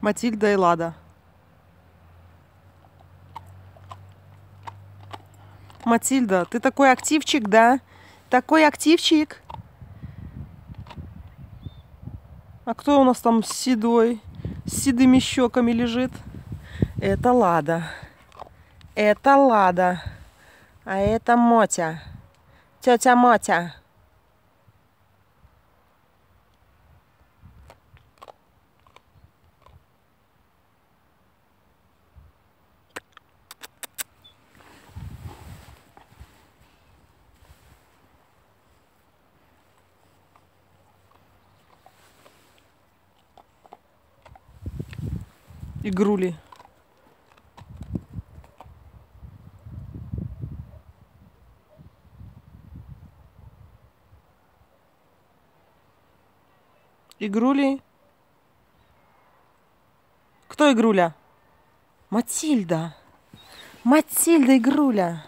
Матильда и Лада. Матильда, ты такой активчик, да? Такой активчик. А кто у нас там седой, с седыми щеками лежит? Это Лада. Это Лада. А это Мотя. Тетя Мотя. Игрули. Игрули. Кто Игруля? Матильда. Матильда Игруля.